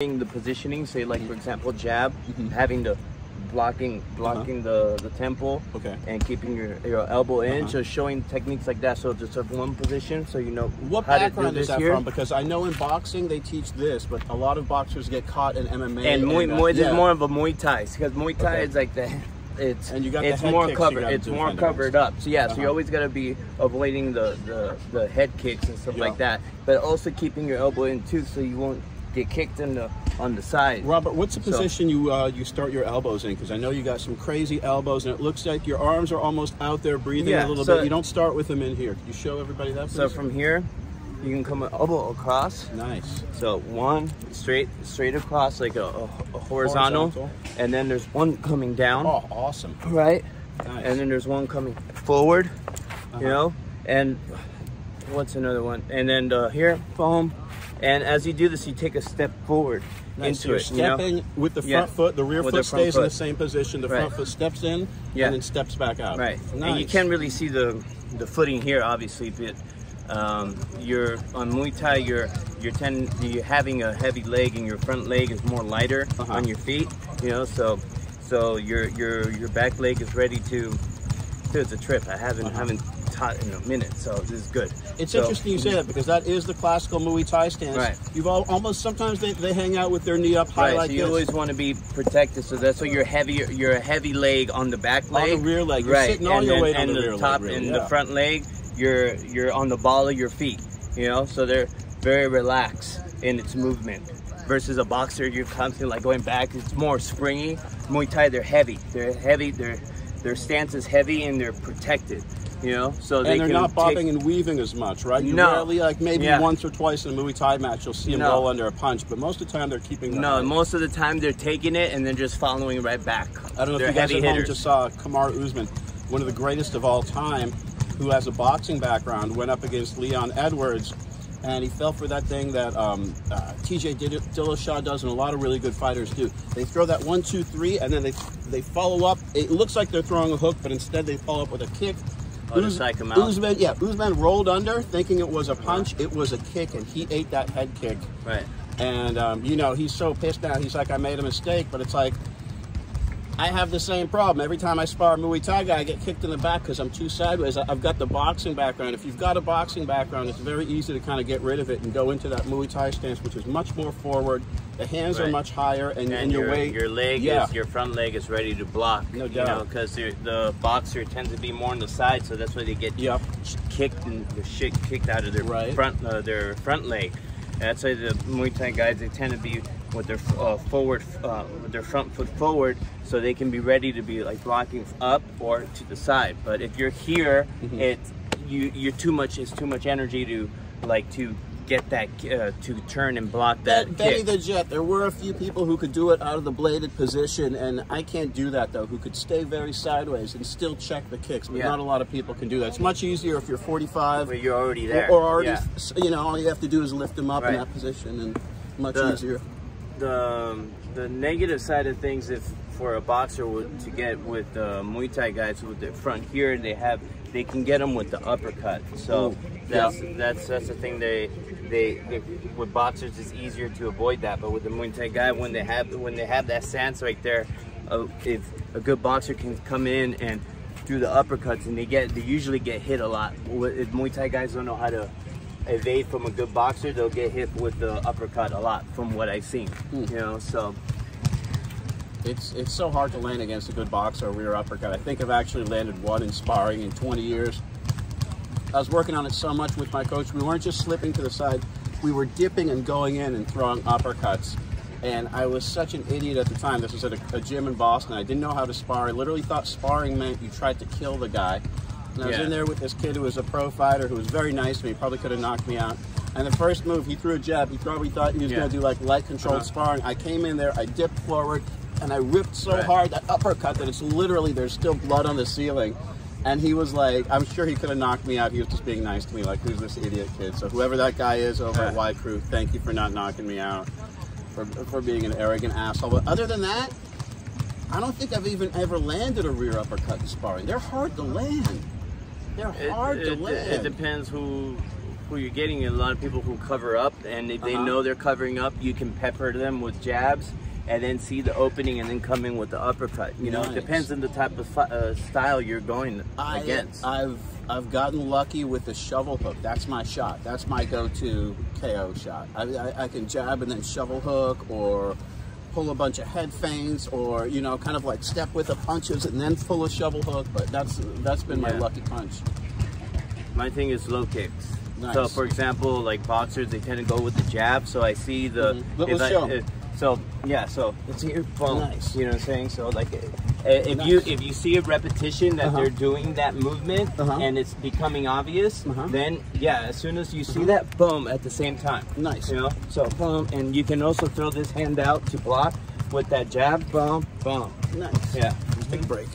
the positioning, say like for example jab, Mhm. having the blocking blocking the the temple Okay. and keeping your your elbow in, Uh-huh. so showing techniques like that. So just have one position, so you know What how to do background this is that here. from? Because I know in boxing they teach this, but a lot of boxers get caught in MMA. And Muay, uh, Muay, yeah. is more of a Muay Thai because Muay Thai Okay. is like the it's And you got it's more kicks covered. It's more covered up. So yeah, so you Uh-huh. always gotta be avoiding the, the the head kicks and stuff Yeah. like that, but also keeping your elbow in too, so you won't get kicked in the on the side. Robert, what's the So- position you uh, you start your elbows in? Because I know you got some crazy elbows, and it looks like your arms are almost out there breathing Yeah, a little so- bit. You don't start with them in here. Could you show everybody that? So from here, you can come elbow across. nice. So one straight straight across like a, a, a horizontal, Horizontal. and then there's one coming down, Oh, awesome. right? Nice. And then there's one coming forward, Uh-huh. you know. And what's another one? And then uh, here, boom. And as you do this, you take a step forward Nice. into it. You know? stepping with the front Yeah. foot. The rear With foot the stays in the same position. The Right. front foot steps in Yeah. and then steps back out. Right. Nice. And you can't really see the the footing here, obviously, but um, you're on Muay Thai. You're you're tend you're having a heavy leg, and your front leg is more lighter Uh-huh. on your feet. You know, so so your your your back leg is ready to. So it's a trip. I haven't Uh-huh. haven't taught in a minute, so this is good. It's So- interesting you say that because that is the classical Muay Thai stance. Right. You've all, almost sometimes they, they hang out with their knee up high Right, like so you this. always want to be protected. So that's why you're heavy. You're a heavy leg on the back On leg, the rear leg. You're right? sitting all and your then, weight on the the, rear leg, top really, and yeah. the front leg. You're you're on the ball of your feet. You know, so they're very relaxed in its movement. Versus a boxer, you're constantly like going back. It's more springy. Muay Thai, they're heavy. They're heavy. Their their stance is heavy and they're protected. You know, so they and they're not take- bobbing and weaving as much, right? You No. rarely, like maybe Yeah. once or twice in a Muay Thai match, you'll see them No. roll under a punch, but most of the time they're keeping No, most of the time they're taking it and then just following right back. I don't know they're if you guys at home just saw Kamaru Usman, one of the greatest of all time, who has a boxing background, went up against Leon Edwards, and he fell for that thing that um, uh, TJ Dill- Dillashaw does, and a lot of really good fighters do. They throw that one, two, three, and then they they follow up. It looks like they're throwing a hook, but instead they follow up with a kick. Oh, to Uz- psych 'em out? Usman, yeah, Usman rolled under, thinking it was a punch. It was a kick, and he ate that head kick. Right. And um, you know, he's so pissed now. He's like, I made a mistake, but it's like I have the same problem. Every time I spar a Muay Thai guy, I get kicked in the back because I'm too sideways. I've got the boxing background. If you've got a boxing background, it's very easy to kind of get rid of it and go into that Muay Thai stance, which is much more forward. The hands are much higher, and, and, and your, your weight. your leg yeah. is your front leg is ready to block. No You know, because the boxer tends to be more on the side, so that's why they get Yep. kicked and the shit kicked out of their Right. front uh, their front leg. That's why the Muay Thai guys they tend to be with their uh, forward uh, with their front foot forward, so they can be ready to be like blocking up or to the side. But if you're here, Mm-hmm. it you you're too much. It's too much energy to like to get that uh, to turn and block that Benny the Jet. There were a few people who could do it out of the bladed position, and I can't do that though. Who could stay very sideways and still check the kicks, but Yeah. not a lot of people can do that. It's much easier if you're 45 Where you're already there. Or, or already, Yeah. you know, all you have to do is lift them up in that position, and much The- easier. The the negative side of things if for a boxer to get with uh, Muay Thai guys with the front here they have they can get them with the uppercut. So that's that's that's the thing they, they they with boxers it's easier to avoid that. But with the Muay Thai guy when they have when they have that stance right there uh, if a good boxer can come in and do the uppercuts and they get they usually get hit a lot. Muay Thai guys don't know how to evade from a good boxer, they'll get hit with the uppercut a lot from what I've seen. Hmm. You know, so It's it's so hard to land against a good boxer or rear uppercut. I think I've actually landed one in sparring in 20 years. I was working on it so much with my coach. We weren't just slipping to the side; we were dipping and going in and throwing uppercuts. And I was such an idiot at the time. This was at a, a gym in Boston. I didn't know how to spar. I literally thought sparring meant you tried to kill the guy. And I was Yeah. in there with this kid who was a pro fighter who was very nice to me. Probably could have knocked me out. And the first move, he threw a jab. He probably thought he was Yeah. going to do like light controlled Uh-huh. sparring. I came in there, I dipped forward, and I ripped so Right. hard that uppercut that it's literally there's still blood on the ceiling. And he was like, I'm sure he could have knocked me out. He was just being nice to me, like, who's this idiot kid? So whoever that guy is over at Y Crew, thank you for not knocking me out, for, for being an arrogant asshole. But other than that, I don't think I've even ever landed a rear uppercut in sparring. They're hard to land. They're it, hard to it, land. it depends who who you're getting a lot of people who cover up, and if they Uh-huh. know they're covering up, you can pepper them with jabs, and then see the opening, and then come in with the uppercut. You know, Nice. it depends on the type of uh, style you're going I, against. I've I've gotten lucky with the shovel hook. That's my shot. That's my go-to KO shot. I, I, I can jab and then shovel hook, or pull a bunch of head feints, or you know, kind of like step with the punches and then pull a shovel hook. But that's that's been my lucky punch. My thing is low kicks. Nice. So, for example, like boxers, they tend to go with the jab. So I see the. Let- if I- show uh, so yeah, so it's here. Boom. Nice. You know what I'm saying? So like, uh, if you if you see a repetition that Uh-huh. they're doing that movement Uh-huh. and it's becoming obvious, Uh-huh. then yeah, as soon as you see that, boom, at the same time. Nice. You know, so boom, and you can also throw this hand out to block with that jab. Boom, boom. Nice. Yeah. Big break.